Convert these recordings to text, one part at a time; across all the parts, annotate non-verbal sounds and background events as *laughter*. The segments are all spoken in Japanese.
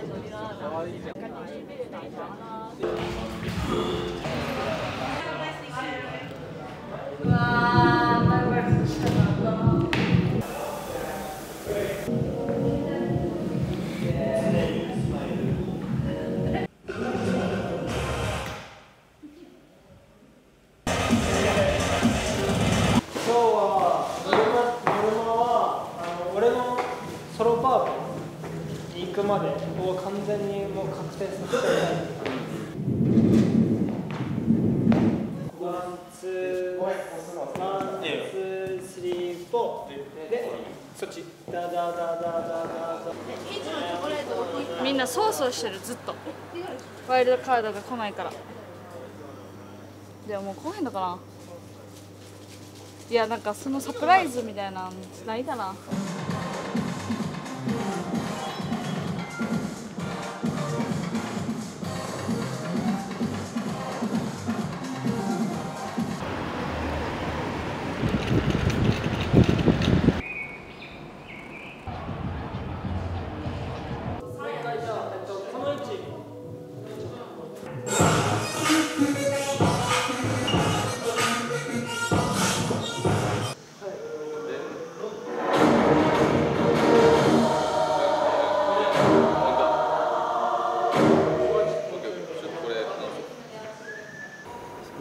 *laughs* 啦，跟住啲咩地產啦。そしてるずっと。ワイルドカードが来ないから。でももう来へんのかな。いやなんかそのサプライズみたいなのないだな。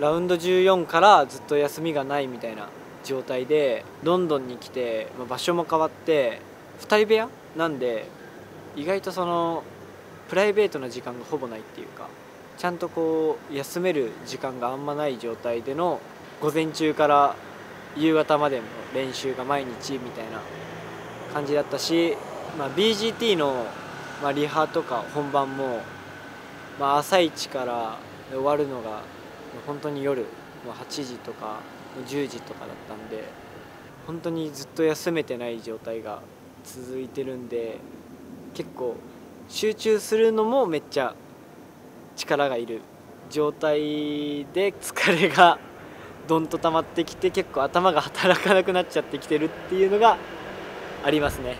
ラウンド14からずっと休みがないみたいな状態でロンドンに来て、まあ、場所も変わって2人部屋？なんで意外とそのプライベートな時間がほぼないっていうかちゃんとこう休める時間があんまない状態での午前中から夕方までの練習が毎日みたいな感じだったし、まあ、BGT の、ま、リハとか本番も、まあ、朝一から終わるのが本当に夜もう8時とか10時とかだったんで本当にずっと休めてない状態が続いてるんで結構集中するのもめっちゃ力がいる状態で疲れがどんと溜まってきて結構頭が働かなくなっちゃってきてるっていうのがありますね。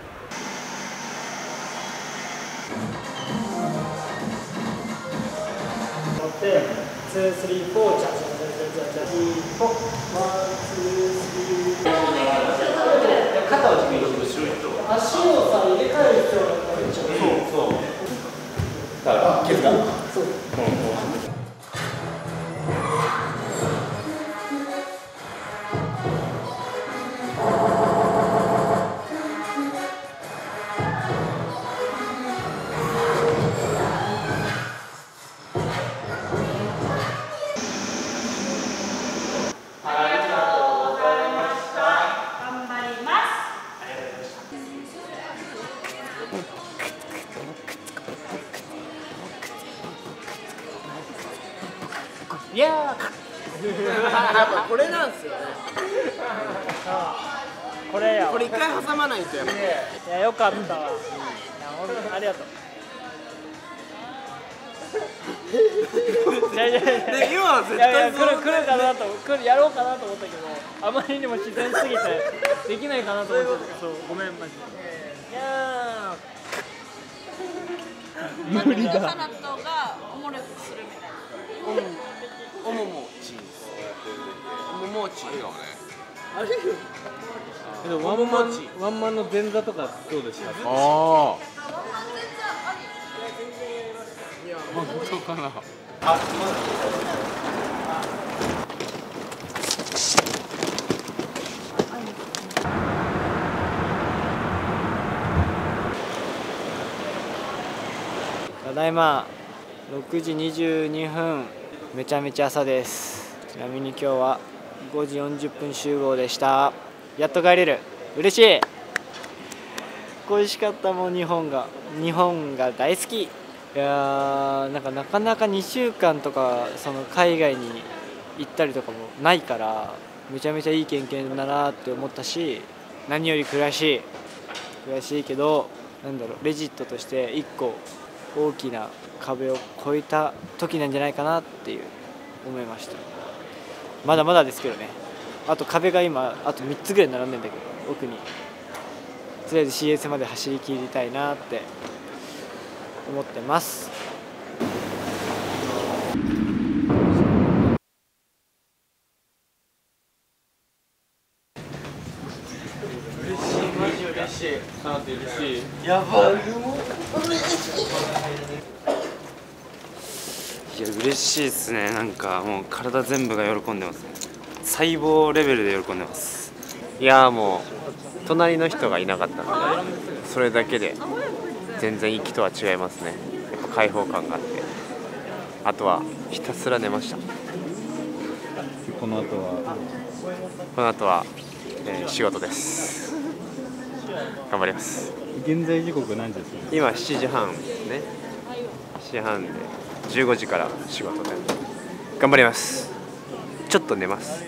ースリーフォーチャチャチャチャチャチャスリーフォーワンツースリー肩を軸に足をさ入れ替える必要があるんじゃないそうそうだからケツがそう頑ぱこれなんですよね。これやわこれ一回挟まないとやっぱいやよかったわ。いや本当にありがとう。いやいやいやで今は絶いやいや対来る来るかなと来るやろうかなと思ったけどあまりにも自然すぎてできないかなと思ってそうごめんマジでいや無理だ納豆がおもろくするみたいな。おももちおももちあれけどワンマンワンマンの前座とかどうでしたああ本当かな。ただいま6時22分。めちゃめちゃ朝です。ちなみに今日は5時40分集合でした。やっと帰れる。嬉しい。恋しかったもん日本が。日本が大好き。いやーなんかなかなか2週間とかその海外に行ったりとかもないからめちゃめちゃいい経験だなって思ったし何より悔しい。悔しいけどなんだろうレジットとして1個大きな壁を越えた時なんじゃないかなっていう思いました。まだまだですけどね。あと壁が今あと3つぐらい並んでんだけど奥に。とりあえず CS まで走り切りたいなって思ってます。いや嬉しいですね。なんかもう体全部が喜んでますね。細胞レベルで喜んでます。いやーもう隣の人がいなかったのでそれだけで全然息とは違いますね。やっぱ開放感があって。あとはひたすら寝ました。この後は？この後は、えー仕事です。頑張ります。現在時刻何時ですか？今7時半ね。7時半で15時から仕事で頑張ります。ちょっと寝ます。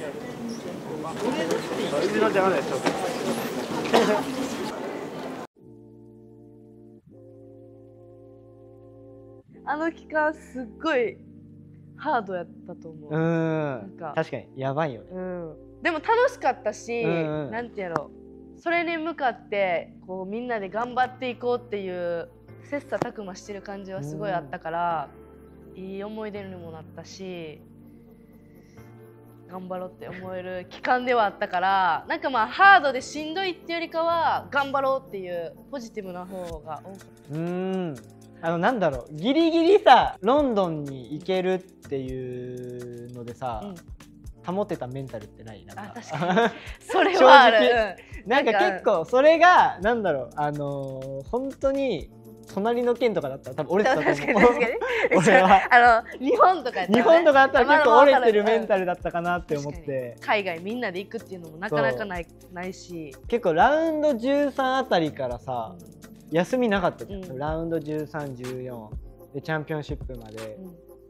あの期間すっごいハードやったと思う、うん。か。確かにやばいよね。うん、でも楽しかったし、うんうん。なんていう。のそれに向かってこうみんなで頑張っていこうっていう切磋琢磨してる感じはすごいあったから、いい思い出にもなったし頑張ろうって思える期間ではあったからなんかまあハードでしんどいっていうよりかは頑張ろうっていうポジティブな方が多かった。うーん。あのなんだろう。ギリギリさロンドンに行けるっていうのでさ、うん。保ってたメンタルってない？なんあか確かに。それはある、*laughs* 正なんか結構それがなんだろう。あのー本当に隣の県とかだったら多分折れてたと思う。確かに確かに。*laughs* 俺は。あの日本とかね、日本とかだったら結構折れてるメンルタルだったかなって思って。海外みんなで行くっていうのもなかなかないないし、結構ラウンド13あたりからさ休みなかったじゃん、うん。ラウンド1314でチャンピオンシップまで。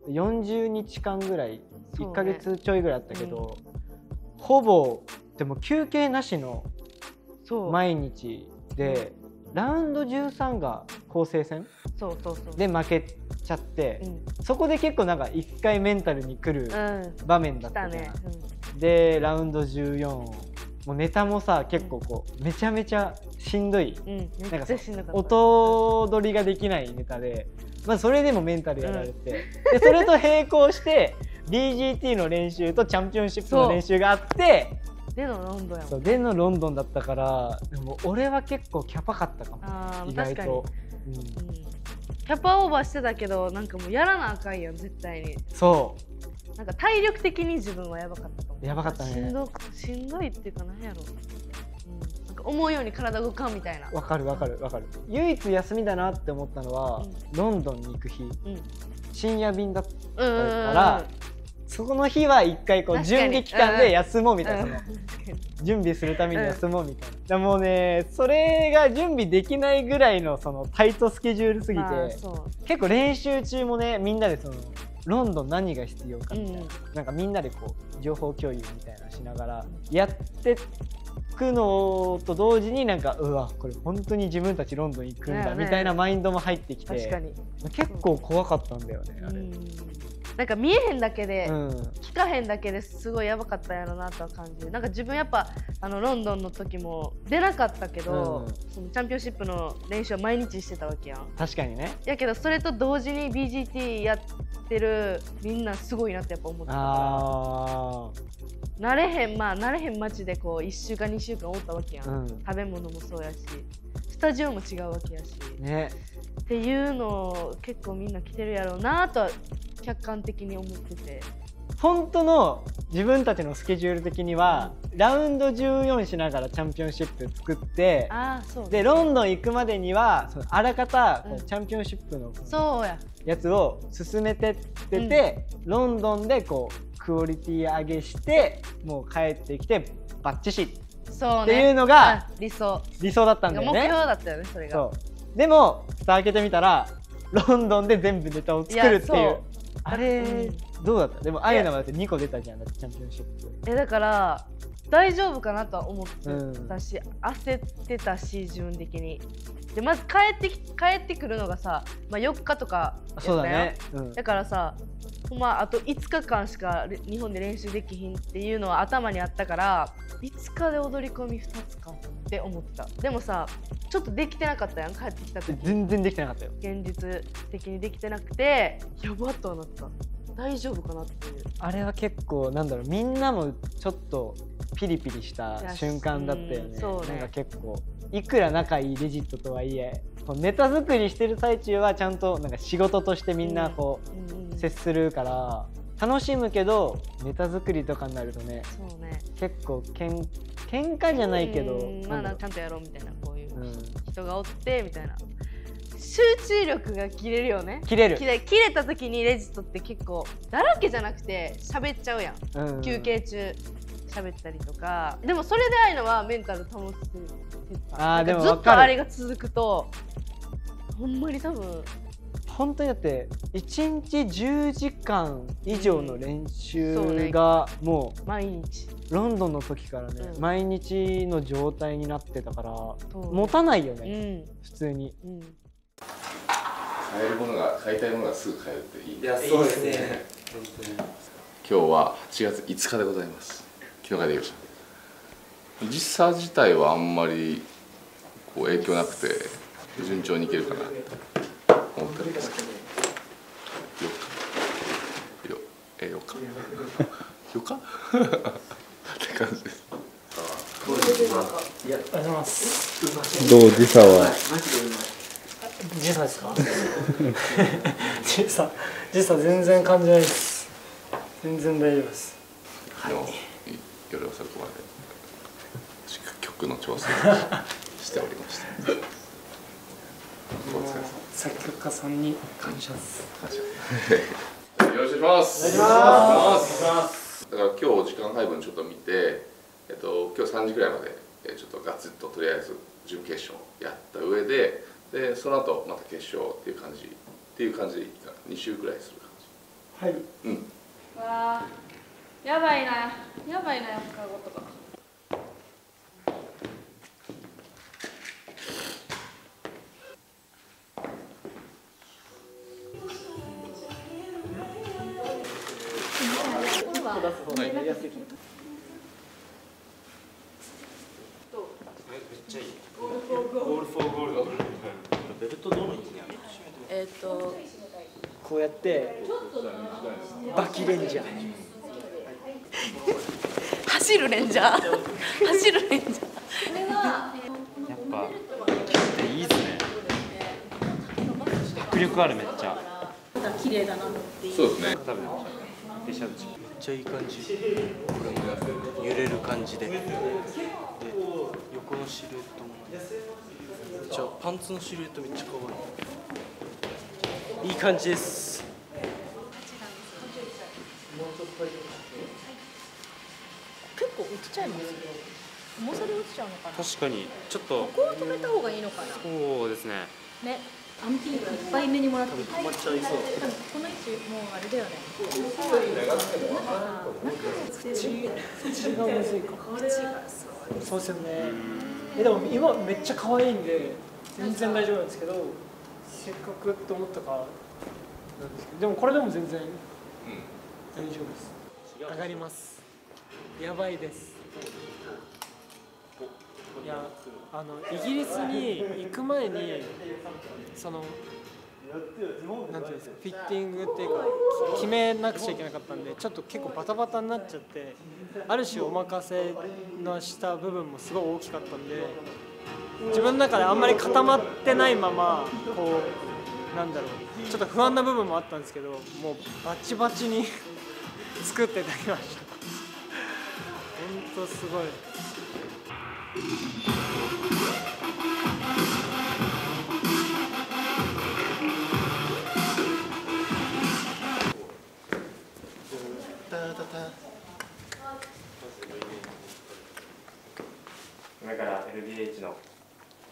うん。40日間ぐらいそうね。1ヶ月ちょいぐらいあったけど、ほぼでも休憩なしの毎日で、ラウンド13が構成戦で負けちゃってう、ん、そこで結構なんか1回メンタルに来るうん、場面だ来ったじゃん、たね、でラウンド14もうネタもさ結構こうめちゃめちゃしんどい。なんか音取りができないネタで、まあ、それでもメンタルやられて、でそれと並行して BGT の練習とチャンピオンシップの練習があってでのロンドンやもんでのロンドンだったからでも俺は結構キャパかったかも。意外と、うん。うん、キャパオーバーしてたけどなんかもうやらなあかんやん絶対に。そなんか体力的に自分はやばかったかもやばかったね。しんどしんどいっていうか何やろ。う、うん、なんか思うように体動かんみたいな。うわかるわかるわかる。唯一休みだなって思ったのは、ロンドンに行く日。うん。深夜便だったうんうんうんうん。からそこの日は一回こう準備期間で休もうみたいな、うん。その準備するために休もうみたいな、だからもうねそれが準備できないぐらいのそのタイトスケジュールすぎて、結構練習中もねみんなでそのロンドン何が必要かみたいな、うん。なんかみんなでこう情報共有みたいなのしながらやってくのと同時になんかうわこれ本当に自分たちロンドン行くんだみたいなマインドも入ってきて、確かに、結構怖かったんだよねあれ。うんなんか見えへんだけで、うん。聞かへんだけですごいやばかったんやろなとは感じる。なんか自分やっぱあのロンドンの時も出なかったけど、うん。そのチャンピオンシップの練習は毎日してたわけやん。確かにね。やけどそれと同時に BGT やってるみんなすごいなってやっぱ思ってたかあら慣れへんまあ慣れへん街でこう1週間2週間おったわけやん、あうん。食べ物もそうやしスタジオも違うわけやし。ね。っていうのを結構みんな来てるやろうなとは客観的に思ってて。本当の自分たちのスケジュール的にはラウンド14しながらチャンピオンシップ作ってああそう。でロンドン行くまでにはそのあらかたこううん。チャンピオンシップのそうや。やつを進めてってて、ロンドンでこうクオリティ上げしてもう帰ってきてバッチシ。そうね。っていうのがあ理想。理想だったんだ目標よね。だったよねそれが。そう。でも蓋開けてみたらロンドンで全部ネタを作るっていうあれ、うん。どうだった？でもあやなはだって2個出たじゃんだってチャンピオンシップ。えだから大丈夫かなとは思ってたし、焦ってたし自分的に。でまず帰ってき帰ってくるのがさ、まあ、4日とかそうだね、うん、だからさまあと5日間しかれ日本で練習できひんっていうのは頭にあったから5日で踊り込み2つかって思ってた。でもさちょっとできてなかったやん帰ってきた時。全然できてなかったよ。現実的にできてなくてやばっとはなった。大丈夫かなっていう。あれは結構なんだろうみんなもちょっとピリピリした瞬間だったよね。うんそうね。なんか結構いくら仲いいレジットとはいえネタ作りしてる最中はちゃんとなんか仕事としてみんなこうんうんう接するから楽しむけどネタ作りとかになるとねそうね。結構けん喧嘩じゃないけどうんまあちゃんとやろうみたいなこういうううん。人がおってみたいな。集中力が切れるよね。切れる。切れ切れた時にレジットって結構だらけじゃなくて喋っちゃうやん。うん休憩中喋ったりとか。でもそれでああいうのはメンタル保ってたあーでもずっとあれが続くとほんまに多分本当にだって1日10時間以上の練習がも毎日。うロンドンの時からね、うん。毎日の状態になってたから持たないようね、ん。普通に。うん。買えるものが買いたいものがすぐ買えるっていいいやそうですね。今日は8月5日でございます。昨日ができました。時差自体はあんまりこう影響なくて順調にいけるかな。と思ってるんですけど4日よえ4日4日って感じですどう時差は。時差ですか時差時差全然感じないです。全然大丈夫です。昨日夜遅くまで曲の調整をしておりました。お疲れ様作曲家さんに感謝ですよろしくお願いします。お願いします。だから今日時間配分ちょっと見て、えっと今日3時ぐらいまでえーちょっとガツッととりあえず準決勝やった上で、でその後また決勝っていう感じっていう感じでいいかな。2週ぐらいする感はいじ。うん。わあやばいなやばいな4日後とかこうやってバキレンジャー。走るレンジャー。走るレンジャー。やっぱいいっすね。迫力あるめっちゃ。そうですね。多分めっちゃいい感じ。これも揺れる感じで。で横のシルエットも。めっちゃパンツのシルエットめっちゃ可愛いいい感じです。結構落ちちゃいます重さで落ちちゃうのかな。確かにちょっとここを止めた方がいいのかな。そうですね。ね。アンティークいっぱい目にもらって止まっちゃいそう。この位置もうあれだよね。口がむずいかそうですよね。えでも今めっちゃ可愛いんで全然大丈夫なんですけどせっかくと思ったかなんですけどでもこれでも全然大丈夫です。上がります。やばいです。いやあのイギリスに行く前にそのなんていうんですかフィッティングっていうか決めなくちゃいけなかったんでちょっと結構バタバタになっちゃってある種お任せのした部分もすごい大きかったんで自分の中であんまり固まってないままこうなんだろうちょっと不安な部分もあったんですけどもうバチバチに *laughs* 作っていただきました。本当すごい。今から LDH の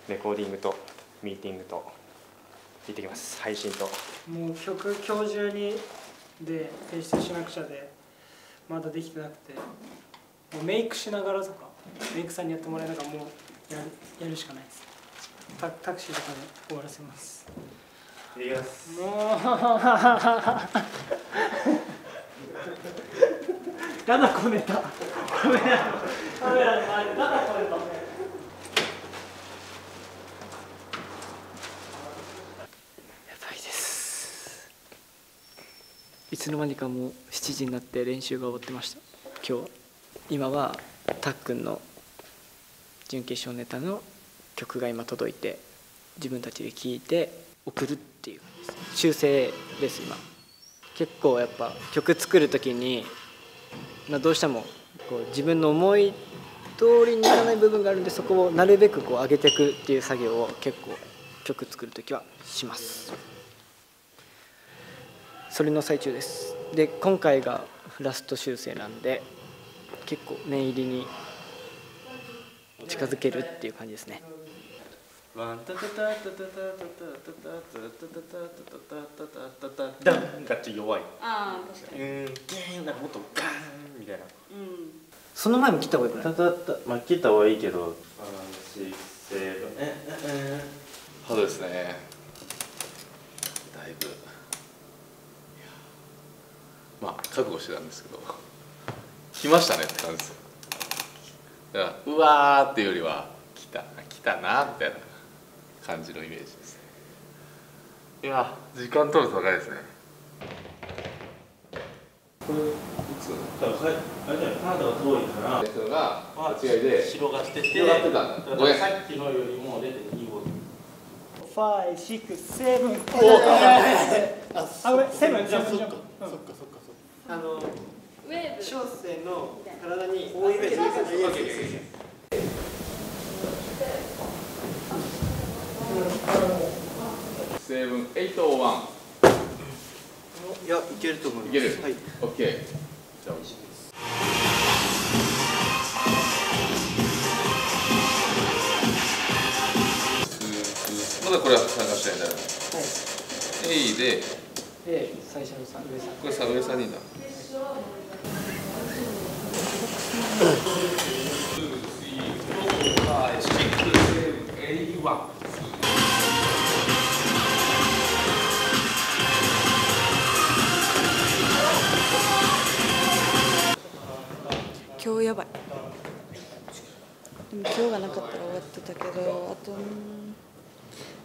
レコーディングとミーティングと行ってきます。配信と。もう曲今日中にで提出しなくちゃでまだできてなくてもうメイクしながらとかメイクさんにやってもらいながらもうやるやるしかないです。タタクシーとかで終わらせます。行ってきます。もう。*laughs* *laughs* ダダこねた。カメラカメラの前でダダこねたいつの間にかもう7時になって練習が終わってました。今日は。今はたっくんの準決勝ネタの曲が今届いて自分たちで聴いて送るっていう。修正です今。結構やっぱ曲作る時に、まあ、どうしてもこう自分の思い通りにならない部分があるんでそこをなるべくこう上げていくっていう作業を結構曲作る時はします。それの最中です。で今回がラスト修正なんで結構念入りに近づけるっていう感じですね。ワンタタタタタタタタタタタタタタタタダンがちょっと弱いああ確かにうんゲーンなんかもっとガーンみたいなうんその前も切った方がいいかなタタタまあ切った方がいいけどシセブええハードですねだいぶいやまあ覚悟してたんですけど来ましたねって感じですよ。だからうわーっていうよりは来た来たなみたいな感じのイメージです。ねいや時間取ると高いですね。これいつ？だからあれだよカナダが遠いからそれが間違いで広がってて広がってたんだ。ださっきのよりも0.25 5、6、7、あ、あ、ごめん、セブン、セブン、セブン。あの、ウェあの小生の体に大イベント成分801いやいけると思いますいける、はい、OK じゃあまだこれは探したいんだよ。はい。A で。A 最初の三上。これ三上さ人だ。今日やばい。でも今日がなかったら終わってたけどあと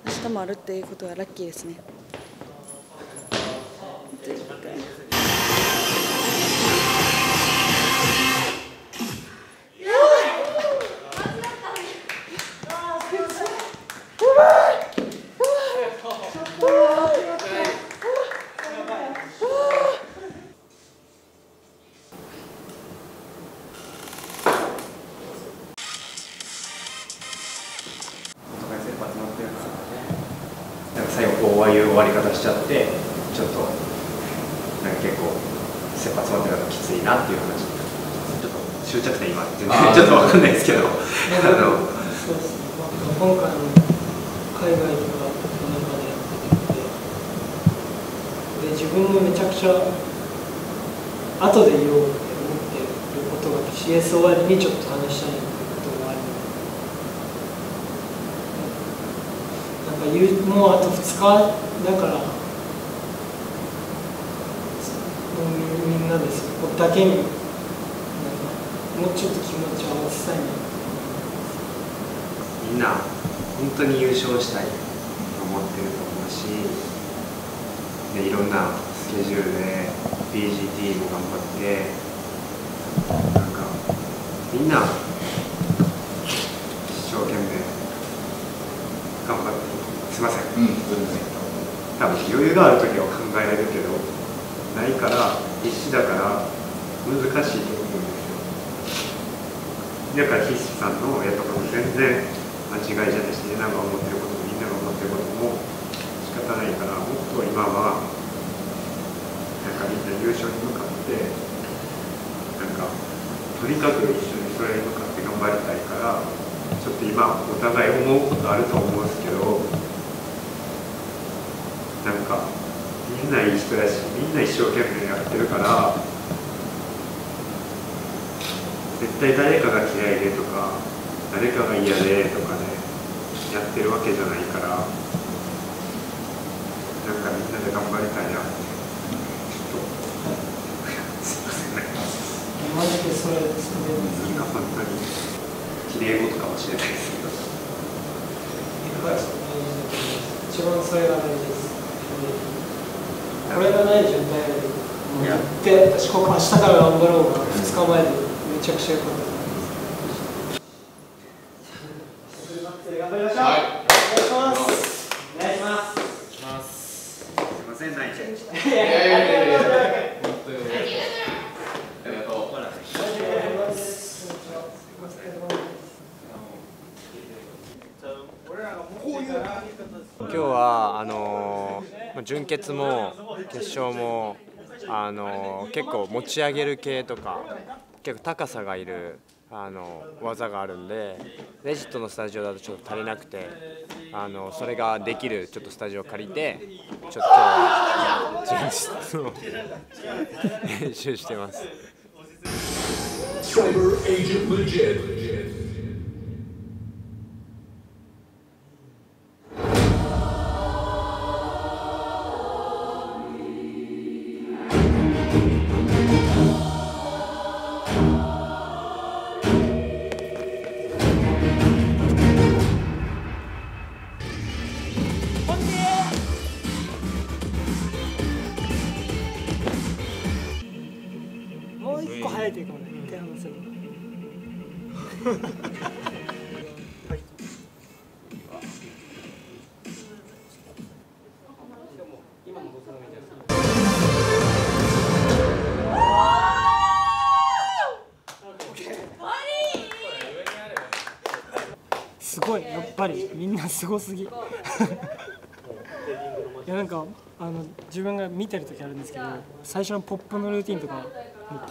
明日もあるっていうことはラッキーですねお互い切羽詰まってるからなんか最後こうああいう終わり方しちゃってちょっとなんか結構切羽詰まってるのきついなっていう話ちょっと終着点今全然ちょっとわかんないですけどあのそうですね。まあ今回の海外とかの中でやってて、で自分もめちゃくちゃ後で言おうって思ってることが CS 終わりにちょっと話したいことがある。なんか言うもうあと2日だから。みみんなでそこだけになんかもうちょっと気持ちを合わせたいなみんな本当に優勝したいと思ってると思うしでいろんなスケジュールで BGT も頑張ってなんかみんな一生懸命頑張ってすいませんうん全然多分余裕がある時は考えられるけどないから必死だから難しいと思うんですよだから必死さんのやとかも全然間違いじゃないしみんなが思ってることもみんなが思ってることも仕方ないからもっと今はなんかみんな優勝に向かってなんかとにかく一緒にそれに向かって頑張りたいからちょっと今お互い思うことあると思うんですけどなんかみんないい人だしみんな一生懸命やってるから絶対誰かが嫌いでとか誰かが嫌でとかねやってるわけじゃないからなんかみんなで頑張りたいなってちょっとすいません。ねマジでそれそれみんな本当に綺麗事かもしれないです。けど一番それが大事ですこれがない状態でで私ここ明日から頑張ろうが2日前でめちゃくちゃ良かった頑張りましょう、お願いしますお願いしますすいませんないいやいやいやいや本当にありがとう今日はあのー準決も決勝もあの結構持ち上げる系とか結構高さがいるあの技があるんでレジットのスタジオだとちょっと足りなくてあのそれができるちょっとスタジオを借りてちょっと今日は前日の練習してます。みんなすごすぎ。いやなんかあの自分が見てる時あるんですけど最初のポップのルーティンとかもう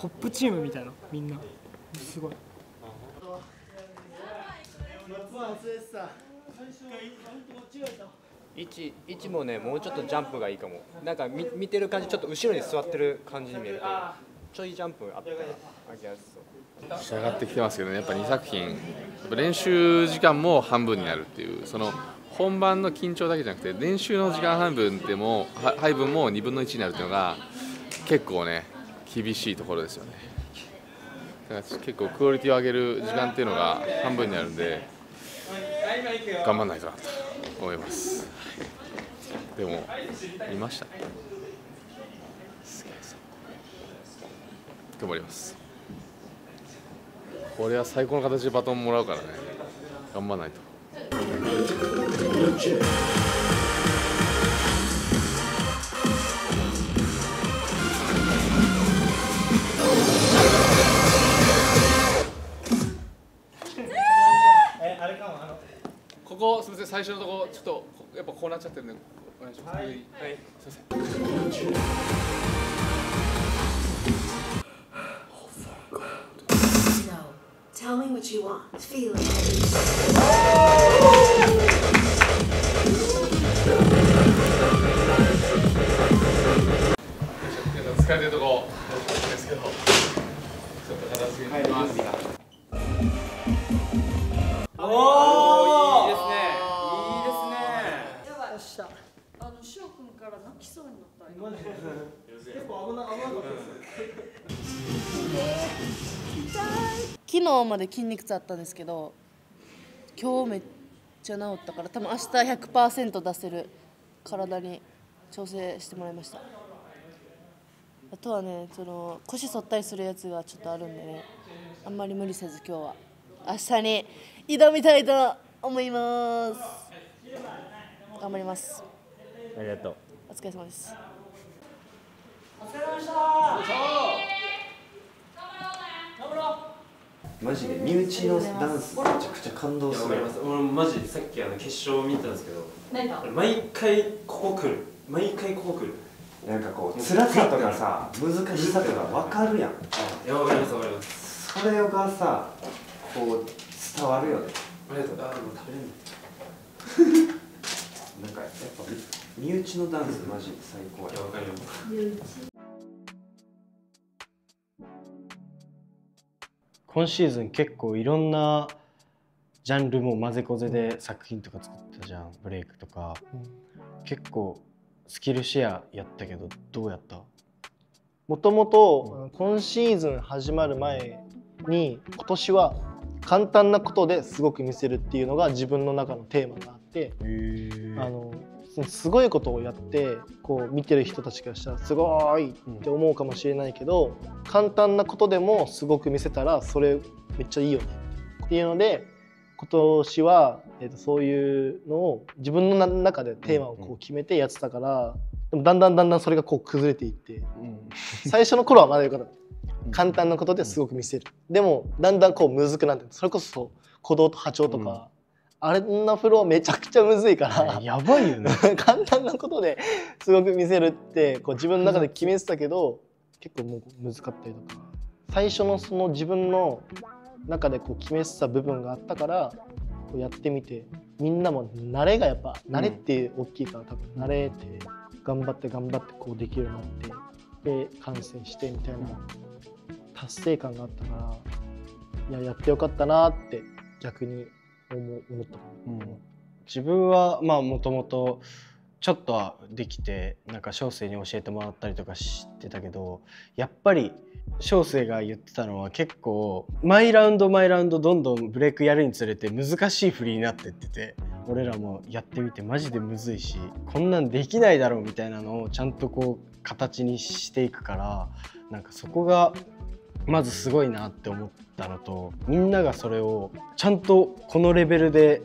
ポップチームみたいなみんな。すごい。位置位置もねもうちょっとジャンプがいいかも。なんか見見てる感じちょっと後ろに座ってる感じに見えるからちょいジャンプあった。らあげやす仕上がってきてますけどね。やっぱ2作品。やっぱ練習時間も半分になるっていう。その本番の緊張だけじゃなくて練習の時間半分でも配分も2分の1になるっていうのが結構ね厳しいところですよね。だから結構クオリティを上げる時間っていうのが半分になるんで頑張んないとなと思います。でも見ました？ね頑張ります。これは最高の形でバトンもらうからね。頑張らないと。えあれかもあのここすみません最初のとこちょっとこやっぱこうなっちゃってるんでお願いします。はい、はい、すみません Tell me what you want. Feel it. 疲れてるとこですけどちょっと片付けてきます、おおい。い。ですねやばい。あの翔くんから泣きそうになった結構危な危なかったです昨日まで筋肉痛あったんですけど今日めっちゃ治ったから多分明日100%出せる体に調整してもらいました。あとはねその腰反ったりするやつがちょっとあるんでねあんまり無理せず今日は明日に挑みたいと思います。頑張ります。ありがとう。お疲れ様です。お疲れ様でした。頑張ろうマジで身内のダンスめちゃくちゃ感動する。わかります。俺マジさっきあの決勝見たんですけど毎回ここ来る。毎回ここ来る。なんかこう辛さとかさ難しさとか分かるやん。いやわかりますわかります。それがさこう伝わるよね。ありがとう。あもう食べれんの *laughs* なんかやっぱ身内のダンスマジで最高や。いやわかります今シーズン結構いろんなジャンルも混ぜこぜで作品とか作ったじゃんブレイクとか、結構スキルシェアやったけどどうやった？もともと今シーズン始まる前に今年は簡単なことですごく見せるっていうのが自分の中のテーマがあってあのすごいことをやってこう見てる人たちからしたらすごいって思うかもしれないけど、簡単なことでもすごく見せたらそれめっちゃいいよね。っていうので今年は、えー、とそういうのを自分の中でテーマをこう決めてやってたから、でもだんだんだんだんそれがこう崩れていって、最初の頃はまだよかった。簡単なことですごく見せる、でもだんだんこうむずくなってそれこそ鼓動と波長とか、あれんなフローめちゃくちゃむずいから。やばいよね。*laughs* 簡単なことですごく見せるってこう自分の中で決めてたけど結構もう難かったりとか。最初のその自分の中でこう決めてた部分があったからこうやってみてみんなも慣れがやっぱ慣れって大きいから多分慣れて頑張って頑張ってこうできるようになってで完成してみたいな達成感があったからいややってよかったなって逆に思ったかな。自分はまあもともとちょっとはできてなんか小生に教えてもらったりとかしてたけどやっぱり小生が言ってたのは結構毎ラウンド毎ラウンドどんどんブレイクやるにつれて難しい振りになってってて俺らもやってみてマジでむずいしこんなんできないだろうみたいなのをちゃんとこう形にしていくからなんかそこがまずすごいなって思ったのとみんながそれをちゃんとこのレベルで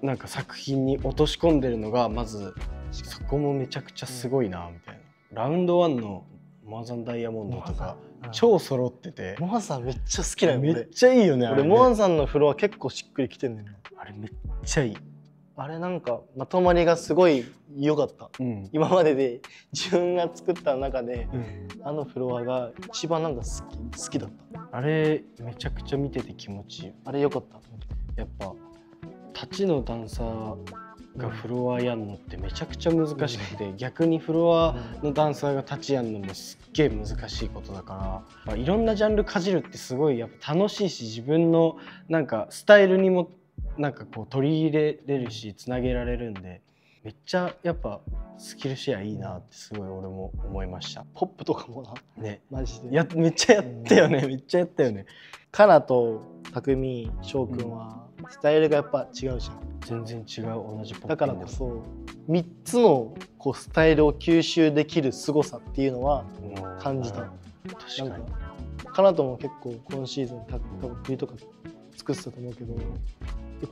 なんか作品に落とし込んでるのがまずそこもめちゃくちゃすごいなみたいな。ラウンド1のモアザンダイヤモンドとか。超揃っててモアさんめっちゃ好きだよめっちゃいいよねあれね。俺モアさんのフロア結構しっくりきてんねんなあれめっちゃいいあれなんかまとまりがすごい良かった、今までで自分が作った中で、あのフロアが一番なんか好き好きだった。あれめちゃくちゃ見てて気持ちいい。あれ良かった。やっぱ立ちのダンサーがフロアやんのってめちゃくちゃ難しくて、逆にフロアのダンサーが立ちやんのもすっげえ難しいことだから、まあいろんなジャンルかじるってすごいやっぱ楽しいし自分のなんかスタイルにもなんかこう取り入れれるしつなげられるんでめっちゃやっぱスキルシェアいいなってすごい俺も思いました。ポップとかもな。ね。マジで。やめっちゃやったよね、めっちゃやったよね。カナと匠翔くんはスタイルがやっぱ違うじゃん。全然違う同じポップだからこそ3つのこうスタイルを吸収できる凄さっていうのは感じた。確かに。カナとも結構今シーズンた多分冬とか作ってたと思うけど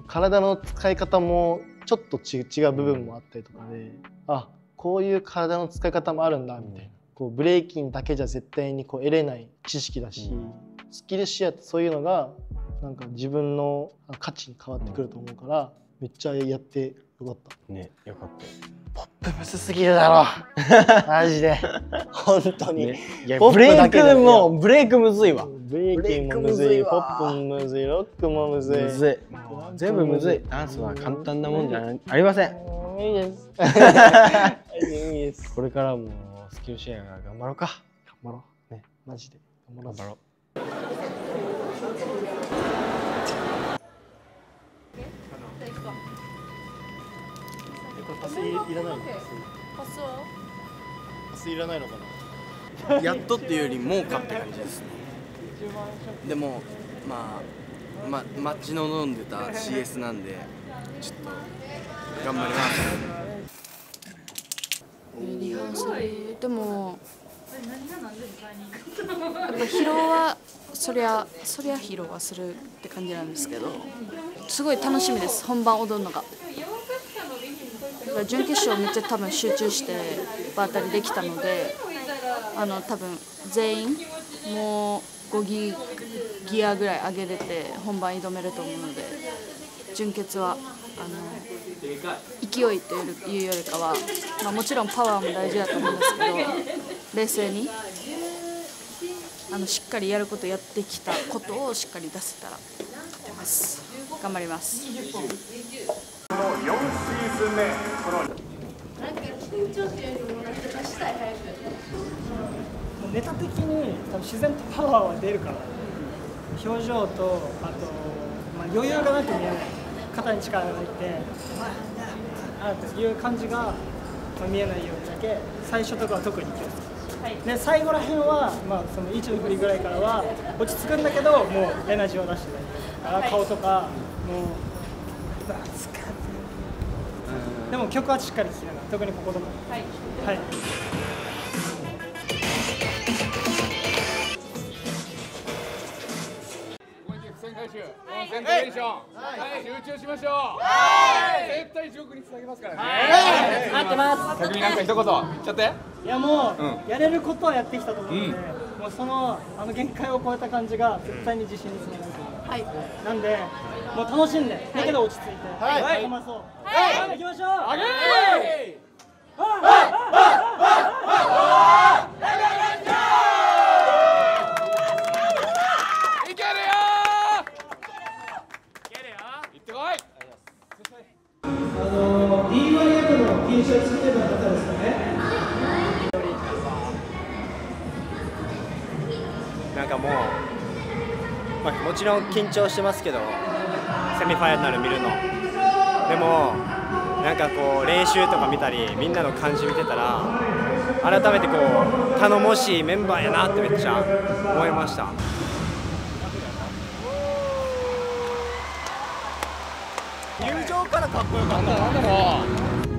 体の使い方もちょっとち違う部分もあったりとかであこういう体の使い方もあるんだみたいな、こうブレイキンだけじゃ絶対にこう得れない知識だし、スキルシェアってそういうのがなんか自分の価値に変わってくると思うから、めっちゃやってよかった。ねよかった。ポップむずすぎるだろ。*laughs* マジで。本当に、ねいやポップブレイクだけでもブレイクむずいわ。ブレイキンもむずい。ポップもむずい。ロックもむずい。むずい。全部むずい。ダンスは簡単なもんじゃない。ありません。いいですいいですこれからもスキルシェアが頑張ろうか。頑張ろう。ね。マジで。頑張ろパスいらないの？パスはパスいらないのかやっとっていうよりもうかって感じですね。でもまあま待ち望んでた CS なんでちょっと頑張ります。リハーサルでもやっぱ疲労はそりゃそりゃ疲労はするって感じなんですけどすごい楽しみです。本番踊るのが。だから準決勝めっちゃ多分集中して場当たりできたのであの多分全員もう5ギギアぐらい上げれて本番挑めると思うので準決はあの勢いというよりかは、まあ、もちろんパワーも大事だと思うんですけど冷静にあのしっかりやることやってきたことをしっかり出せたら勝てます。頑張ります。この4シーズン目この緊張っていうよりもなんか出したい早くネタ的に多分自然とパワーは出るから表情とあと、まあ、余裕がなく見えない肩に力が入ってあっていう感じが、見えないようにだけ最初とかは特に気をつけて。で最後らへんは、まあ、その1の振りぐらいからは落ち着くんだけどもうエナジーを出してないから顔とかもう「バツカツ」でも曲はしっかり聴きな。がら特にこことか。はい。はい集温泉トレーション。はい。集中しましょう。絶対地獄につなげますからね。はい。待ってます匠なんか一言。言っちゃっていやもう、うやれることはやってきたと思うので、うん。もうそのあの限界を超えた感じが絶対に自信につながるはい、なんでもう楽しんでだけど落ち着いてはい。頑張そう。はい。行きましょう。あげーいかもう、まあ、もちろん緊張してますけどセミファイナル見るの。でもなんかこう練習とか見たりみんなの感じ見てたら改めてこう頼もしいメンバーやなってめっちゃ思いました。入場からかっこよかった。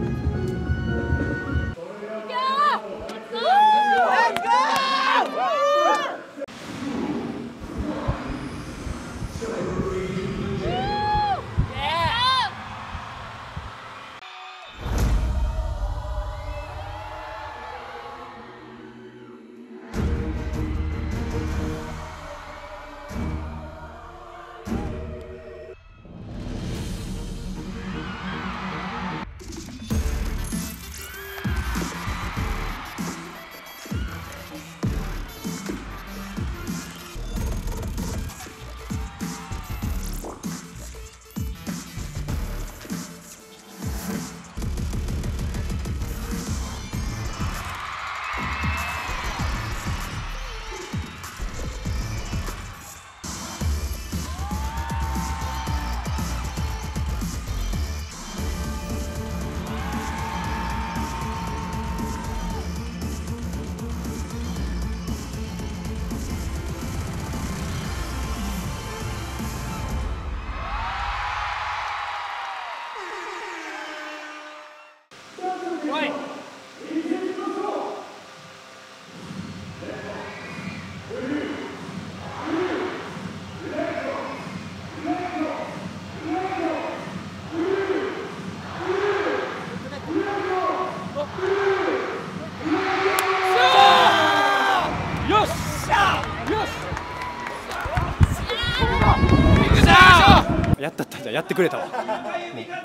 よっしゃよしやったったじゃやってくれたわもう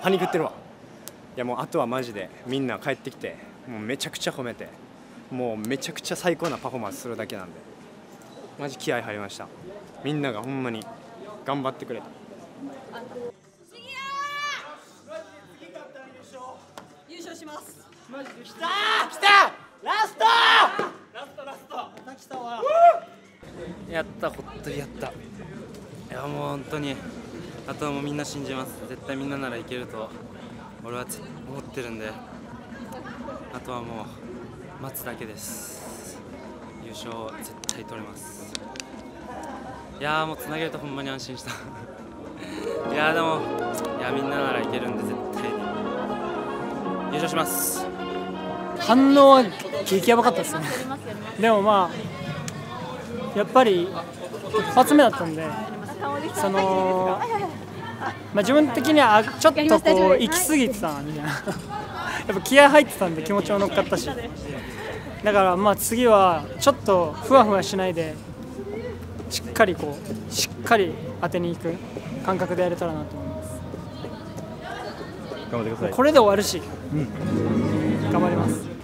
パニックってるわいやもうあとはマジでみんな帰ってきてもうめちゃくちゃ褒めてもうめちゃくちゃ最高なパフォーマンスするだけなんでマジ気合入りましたみんながほんまに頑張ってくれた優勝しますマジできた来たラストラストラストまた来たわやった本当にやった。いやもう本当にあとはもうみんな信じます。絶対みんなならいけると俺はつ思ってるんで。あとはもう待つだけです。優勝絶対取れます。いやーもうつなげるとほんまに安心した。*laughs* いやーでもいやみんなならいけるんで絶対に。優勝します。反応は激ヤバかったですね。でもまあやっぱり一発目だったんでそのまあ自分的にはあちょっとこう行き過ぎてたなみたいな。*laughs* やっぱ気合入ってたんで気持ちも乗っかったし。だからまあ次はちょっとふわふわしないでしっかりこうしっかり当てに行く感覚でやれたらなと思います。頑張ってください。これで終わるし、頑張ります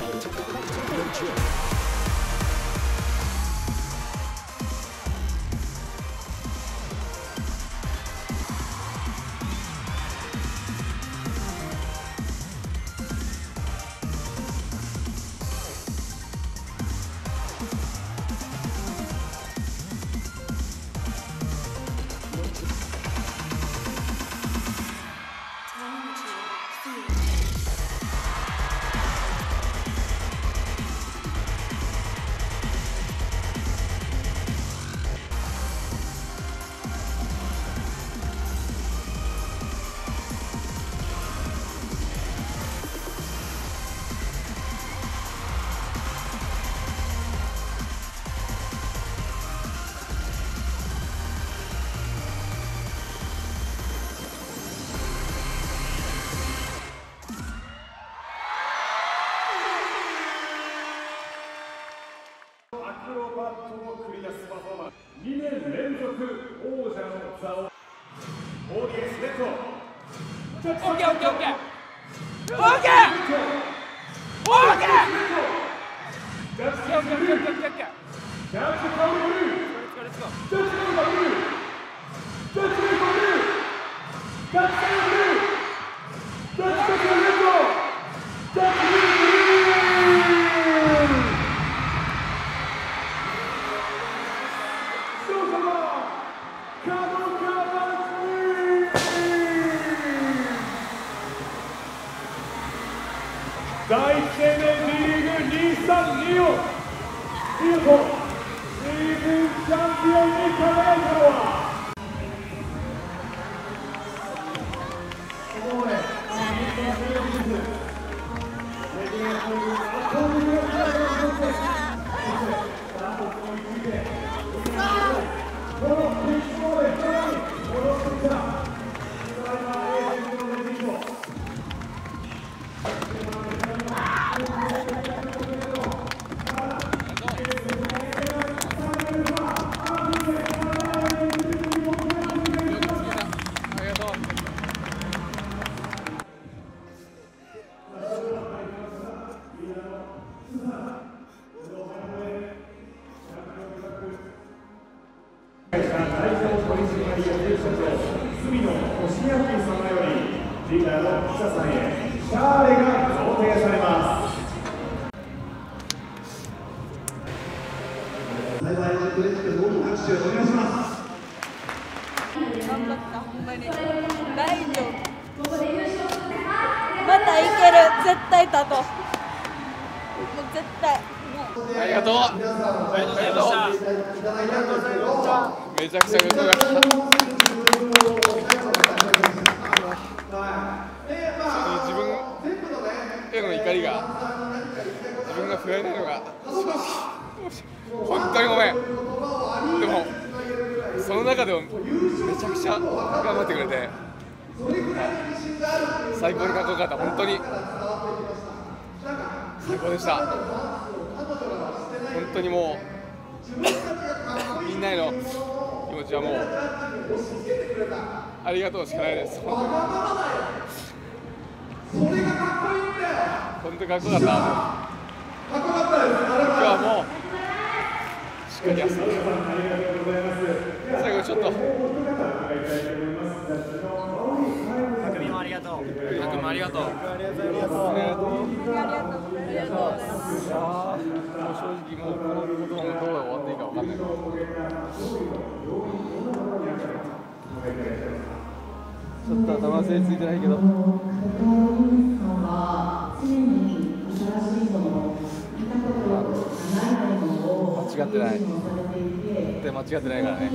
Don't you? Don't you? 第1生命 G リーグ232を見事シーズンチャンピオンに輝いたのはかっこよかった本当に。最高でした。本当にもうみんなへの気持ちはもうありがとうしかないです。本当に本当にかっこよかった。今日はもうしっかり休んで。最後ちょっとがとう匠もありがとう。ありがとうございますありがとう。ありがとうもう正直もうこのこともどう終わっていいか分かんない。ちょっと頭整理ついてないけど。間違ってない。絶対間違ってないからね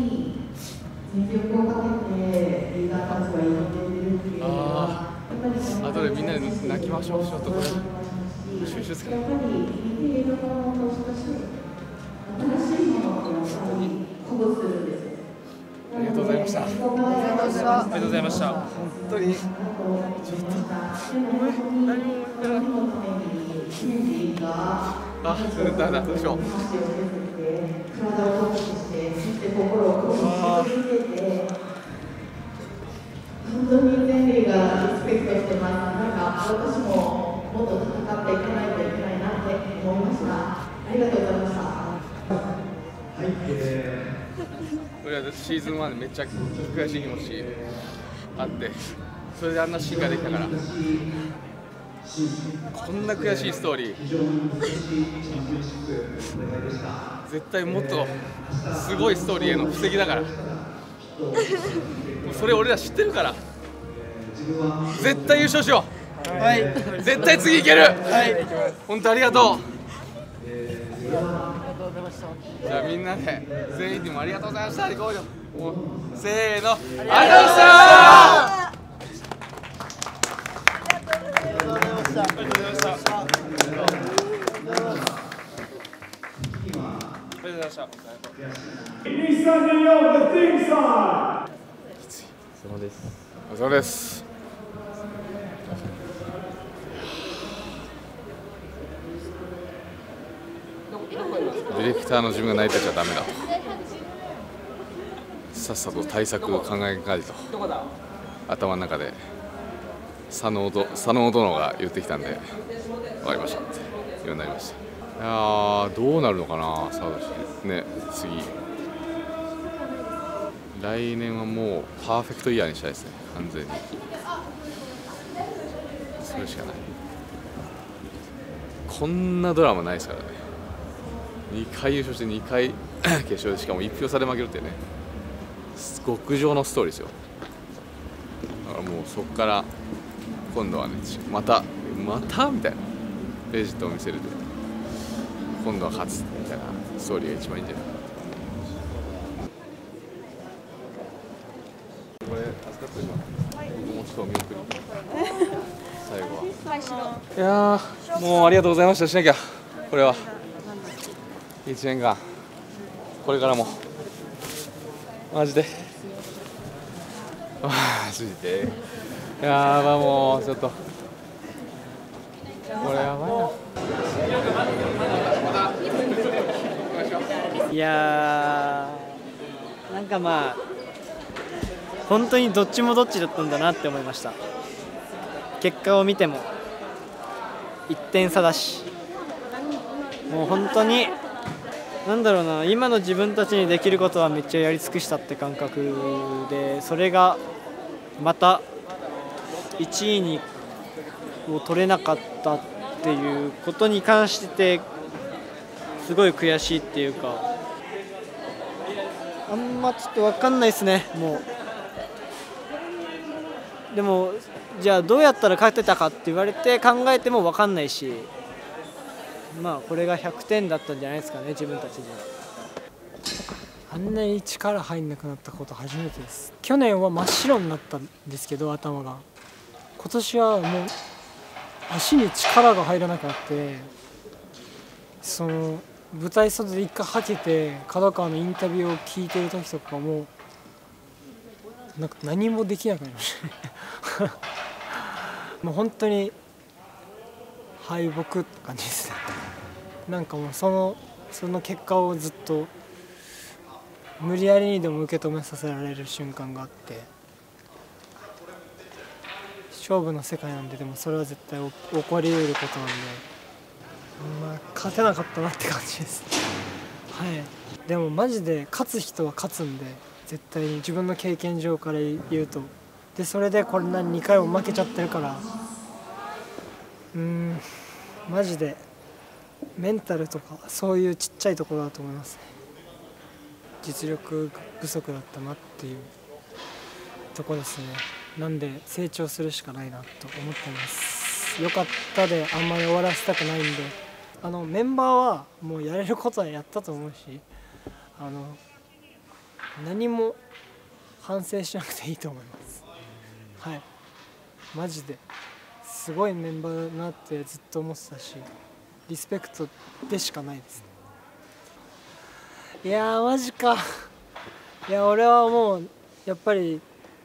ああ後でみんなで泣きましょうちょっとこれ。収集つかないありがとうございました。ありがとうございました本当に。ちょっと何も言ってない。あ、だだどうしようあ本当に全塁がリスペクトしてます。なんか私ももっと戦っていかないといけないなって思いました。ありがとうございました。はい、え俺はシーズン1でめっちゃ悔しい気持ちあってそれであんな進化できたからこんな悔しいストーリー。絶対もっとすごいストーリーへの布石だから。それ俺ら知ってるから。絶対優勝しよう。はい。絶対次いける。はい。本当ありがとう。じゃあみんなで全員にもありがとうございました。行こうよ。もうせーの。ありがとうございましたましたありがとうございましたです。ディレクターの自分が泣いてちゃダメだとさっさと対策を考えないと頭の中で佐野殿が言ってきたんで分かりました。ようになりましたいやどうなるのかな佐藤氏。ね次。来年はもうパーフェクトイヤーにしたいですね。完全に。それしかない。こんなドラマないですからね。2回優勝して2回 *coughs* 決勝でしかも1票差で負けるってね。極上のストーリーですよ。だからもうそこから今度はねまたまたみたいな。レジットを見せるで。今度は勝つみたいなストーリーが一番いいんじゃない？これ預かって今僕もちょっとお見送り。最後は。いやーもうありがとうございました。しなきゃ。これは。1年間これからも。マジで。マジで？*laughs* やばもうちょっとこれやばいないやーなんかまあ本当にどっちもどっちだったんだなって思いました。結果を見ても1点差だし。もう本当になんだろうな今の自分たちにできることはめっちゃやり尽くしたって感覚でそれがまた1位にを取れなかったっていうことに関してすごい悔しいっていうかあんまちょっと分かんないですね。もう。でもじゃあどうやったら勝てたかって言われて考えても分かんないし。まあこれが100点だったんじゃないですかね自分たちには。あんなに力入んなくなったこと初めてです。去年は真っ白になったんですけど頭が。今年はもう足に力が入らなくなってその舞台袖で一回はけて角川のインタビューを聞いてる時とかもなんか何もできなくなりました。ね *laughs* もう本当に敗北って感じですね。なんかもうそのその結果をずっと無理やりにでも受け止めさせられる瞬間があって勝負の世界なんででもそれは絶対起こりうることなんでまあ、勝てなかったなって感じです。はい。でもマジで勝つ人は勝つんで絶対に自分の経験上から言うと。でそれでこんな2回も負けちゃってるから。うん。マジでメンタルとかそういうちっちゃいところだと思いますね。実力不足だったなっていうとこですね。なんで成長するしかないなと思ってます。よかったであんまり終わらせたくないんで。あのメンバーはもうやれることはやったと思うしあの何も反省しなくていいと思います。はい。マジで。すごいメンバーだなってずっと思ってたしリスペクトでしかないです。いやーマジか。いや俺はもうやっぱり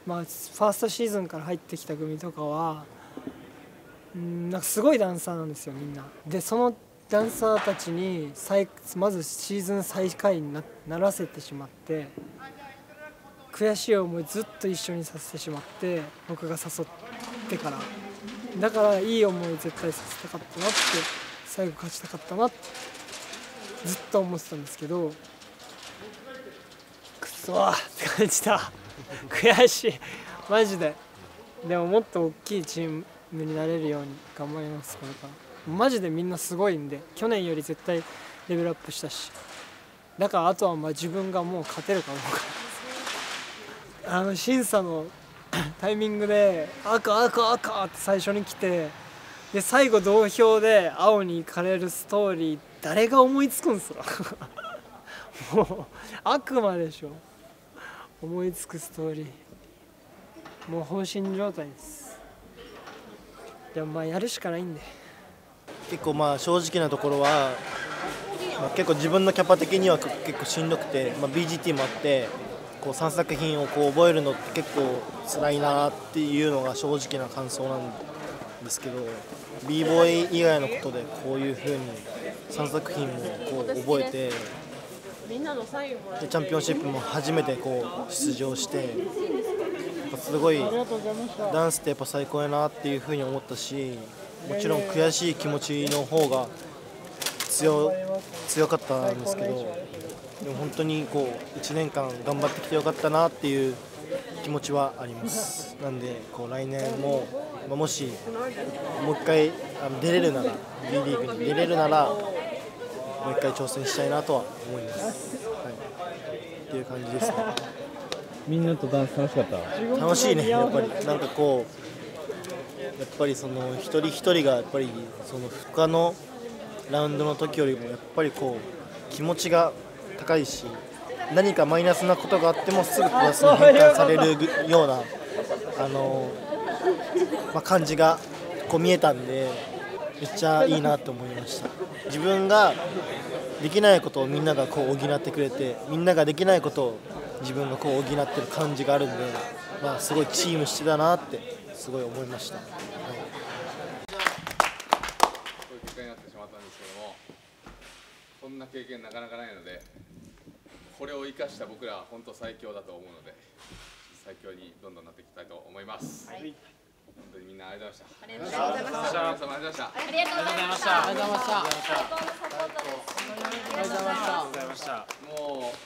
まあファーストシーズンから入ってきた組とかはうんなんかすごいダンサーなんですよみんな。でそのダンサーたちに最まずシーズン最下位にならせてしまって悔しい思いずっと一緒にさせてしまって僕が誘ってから。だからいい思い絶対させたかったなって最後勝ちたかったなってずっと思ってたんですけどくそーって感じだ。悔しい。マジで。でももっと大きいチームになれるように頑張りますこれから。マジでみんなすごいんで去年より絶対レベルアップしたしだからあとはまあ自分がもう勝てるかどうか。あの審査の *coughs* タイミングで赤赤赤って最初に来てで最後同票で青に行かれるストーリー誰が思いつくんすか *laughs* もう悪魔でしょ。思いつくストーリー。もう放心状態です。でもまあやるしかないんで結構まあ正直なところは、まあ、結構自分のキャパ的には結構しんどくて、まあ、BGT もあってこう3作品をこう覚えるのって結構辛いなっていうのが正直な感想なんですけど b ボーイ以外のことでこういうふうに3作品をこう覚えてでチャンピオンシップも初めてこう出場してすごいダンスってやっぱ最高やなっていうふうに思ったしもちろん悔しい気持ちの方が強強かったんですけどでも本当にこう1年間頑張ってきてよかったなっていう気持ちはあります。なんでこう来年も、まあ、もしもう一回あの出れるなら B リーグに出れるならもう一回挑戦したいなとは思います、はい、っていう感じですね。みんなとダンス楽しかった？楽しいねやっぱり。なんかこうやっぱりその一人一人がやっぱりその他のラウンドの時よりもやっぱりこう気持ちが高いし何かマイナスなことがあってもすぐプラスに変換されるようなあの、まあ、感じがこう見えたんでめっちゃいいなと思いました。自分ができないことをみんながこう補ってくれてみんなができないことを自分がこう補ってる感じがあるんで、まあ、すごいチームしてたなってすごい思いました、はいそういう結果になってしまったんですけどもこんな経験なかなかないのでこれを生かした僕らは本当最強だと思うので最強にどんどんなっていきたいと思います、はい。本当にみんなありがとうございました。ありがとうございました。ありがとうございました。ありがとうございました。ありがとうございました。ありがとうございましたありがとうございましたもう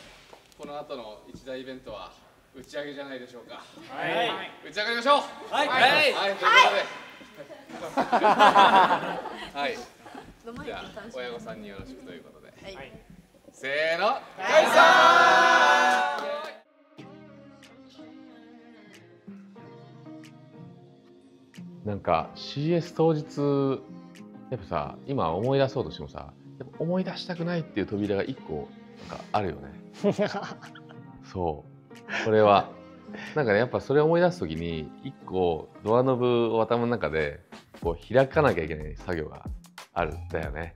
この後の一大イベントは打ち上げじゃないでしょうか。はい。打ち上がりましょう。はい。はい、はい。ということで。*laughs* はい。*laughs* じゃあ親御さんによろしくということで、せーの。解散。なんか CS 当日やっぱさ今思い出そうとしてもさやっぱ思い出したくないっていう扉が一個なんかあるよね。*laughs* そう。これはなんかねやっぱそれを思い出す時に一個ドアノブを頭の中でこう開かなきゃいけない作業がある。んだよね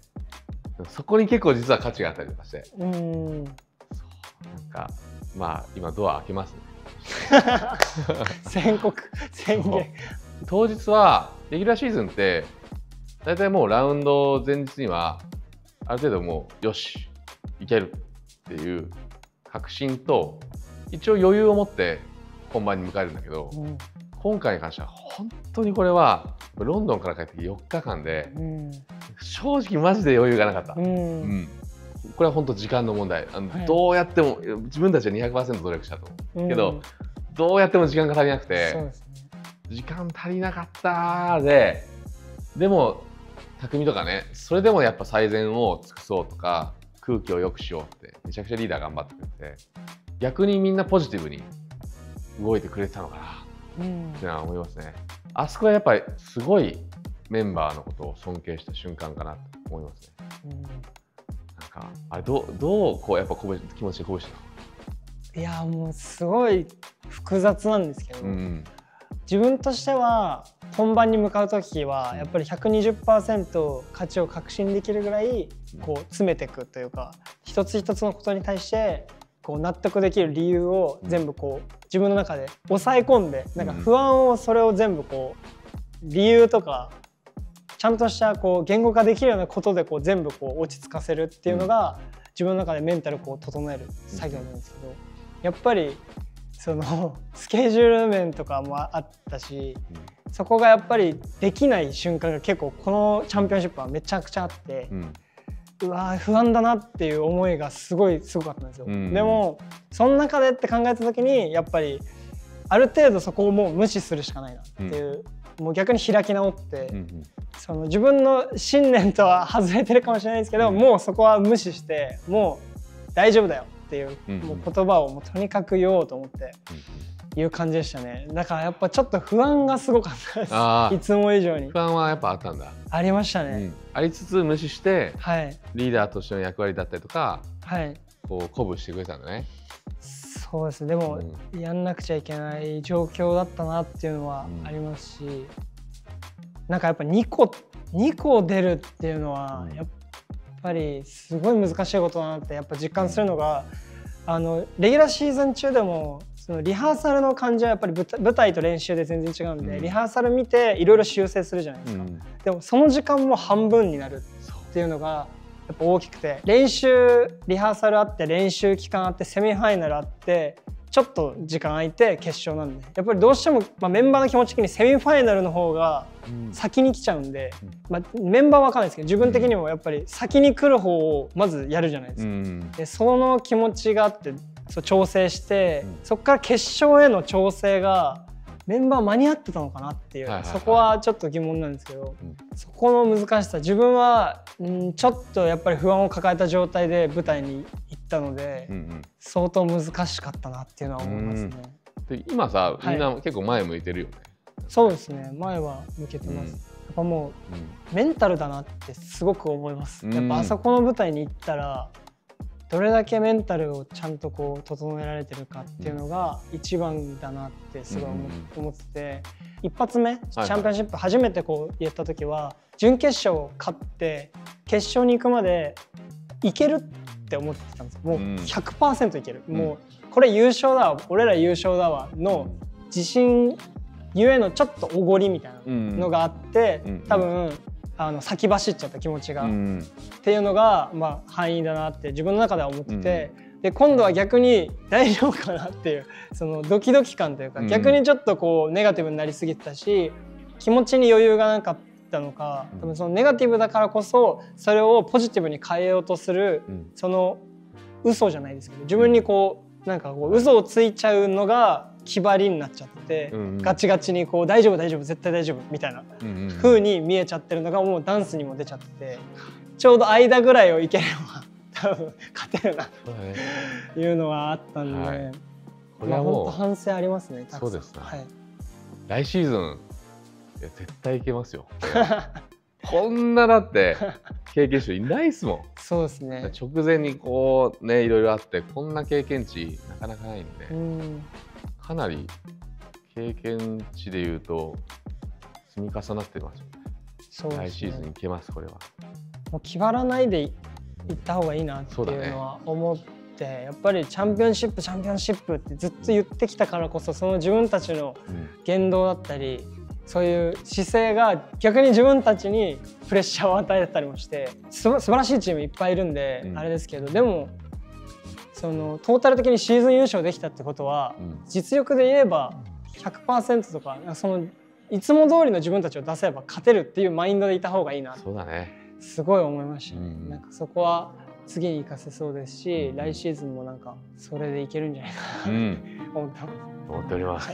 そこに結構実は価値があったりとかして。うん。なんかまあ今ドア開けますね。*laughs* 宣告宣言。当日はレギュラーシーズンって大体もうラウンド前日にはある程度もうよしいけるっていう確信と一応余裕を持って本番に迎えるんだけど、今回に関しては本当にこれはロンドンから帰ってきて4日間でうん。正直マジで余裕がなかった、うん。うん。これは本当時間の問題。あの、はい。どうやっても自分たちは200%努力したと。思う、うん。けどどうやっても時間が足りなくてそうです時間足りなかったででも匠とかねそれでもやっぱ最善を尽くそうとか空気を良くしようってめちゃくちゃリーダー頑張ってくれて逆にみんなポジティブに動いてくれてたのかな。うんってのは思いますね。あそこはやっぱりすごいメンバーのことを尊敬した瞬間かなと思いますね。なんかあれどうどうこうやっぱこぶ気持ちで鼓舞したいやもうすごい複雑なんですけど、うん。自分としては本番に向かう時はやっぱり120%勝ちを確信できるぐらいこう詰めていくというか一つ一つのことに対してこう納得できる理由を全部こう自分の中で抑え込んでなんか不安をそれを全部こう理由とかちゃんとしたこう言語化できるようなことでこう全部こう落ち着かせるっていうのが自分の中でメンタルこう整える作業なんですけどやっぱりその *laughs* スケジュール面とかもあったしそこがやっぱりできない瞬間が結構このチャンピオンシップはめちゃくちゃあって、うわー不安だなっていう思いがすごいすごかったんですよ。うん。でもその中でって考えた時にやっぱりある程度そこをもう無視するしかないなっていう、もう逆に開き直って、その自分の信念とは外れてるかもしれないですけど、もうそこは無視してもう大丈夫だよっていう,、うんもう言葉をもうとにかく言おうと思って。いう感じでしたね。だからやっぱちょっと不安がすごかったです。あー。いつも以上に。不安はやっぱあったんだ。ありましたね、うん。ありつつ無視して、はい。リーダーとしての役割だったりとかはい。こう鼓舞してくれたんだね。そうですね。でも、やんなくちゃいけない状況だったなっていうのはありますし、なんかやっぱ2個2個出るっていうのはやっぱりすごい難しいことだなってやっぱ実感するのが、あのレギュラーシーズン中でもそのリハーサルの感じはやっぱり舞台と練習で全然違うんで、リハーサル見ていろいろ修正するじゃないですか。でもその時間も半分になるっていうのがやっぱ大きくて練習リハーサルあって練習期間あってセミファイナルあってちょっと時間空いて決勝なんでやっぱりどうしても、まあ、メンバーの気持ち的にセミファイナルの方が先に来ちゃうんで、まあ、メンバーは分かんないですけど自分的にもやっぱり先に来る方をまずやるじゃないですか。でその気持ちがあってそう調整して、そこから決勝への調整がメンバー間に合ってたのかなっていう、はいはいはい。そこはちょっと疑問なんですけど、そこの難しさ自分は、うん、ちょっとやっぱり不安を抱えた状態で舞台に行ったので、相当難しかったなっていうのは思いますね。で今さはい。みんな結構前向いてるよね、そうですね。前は向けてます、やっぱもう、メンタルだなってすごく思います、うん。やっぱあそこの舞台に行ったらどれだけメンタルをちゃんとこう整えられてるかっていうのが一番だなってすごい思,、ってて一発目、はいチャンピオンシップ初めてこうやった時は準決勝を勝って決勝に行くまでいけるって思ってたんです。よもう100%いける、もうこれ優勝だわ。俺ら優勝だわの自信ゆえのちょっとおごりみたいなのがあって、多分あの先走っちゃった気持ちが、っていうのが、まあ、範囲だなって自分の中では思ってて、で今度は逆に大丈夫かなっていうそのドキドキ感というか、うん。逆にちょっとこうネガティブになりすぎてたし気持ちに余裕がなかったのか多分そのネガティブだからこそそれをポジティブに変えようとする、その嘘じゃないですけど自分にこうなんかこう嘘をついちゃうのが気張りになっちゃって、ガチガチにこう大丈夫大丈夫絶対大丈夫みたいな風に見えちゃってるのがもうダンスにも出ちゃっててちょうど間ぐらいをいければ多分勝てるなとい。うのはあったんで、はい。これまあはもう本当反省ありますねそうですね。はい、来シーズンいや絶対いけますよ。*laughs* こんなだって経験者いないっすもん。そうですね。直前にこうねいろいろあってこんな経験値なかなかないんで、うんかなり経験値でいうと積み重なってますよね。そうですね。来シーズンいけますこれは。もう気張らないでいった方がいいなっていうのは思って、やっぱりチャンピオンシップチャンピオンシップってずっと言ってきたからこそその自分たちの言動だったり、そういう姿勢が逆に自分たちにプレッシャーを与えたりもしてすば素晴らしいチームいっぱいいるんで、あれですけどでもそのトータル的にシーズン優勝できたってことは、実力で言えば100%とかそのいつも通りの自分たちを出せば勝てるっていうマインドでいた方がいいな。そうだね。すごい思いました。ね、なんかそこは次に活かせそうですし、来シーズンもなんかそれでいけるんじゃないかなうん。思ってます。思っております、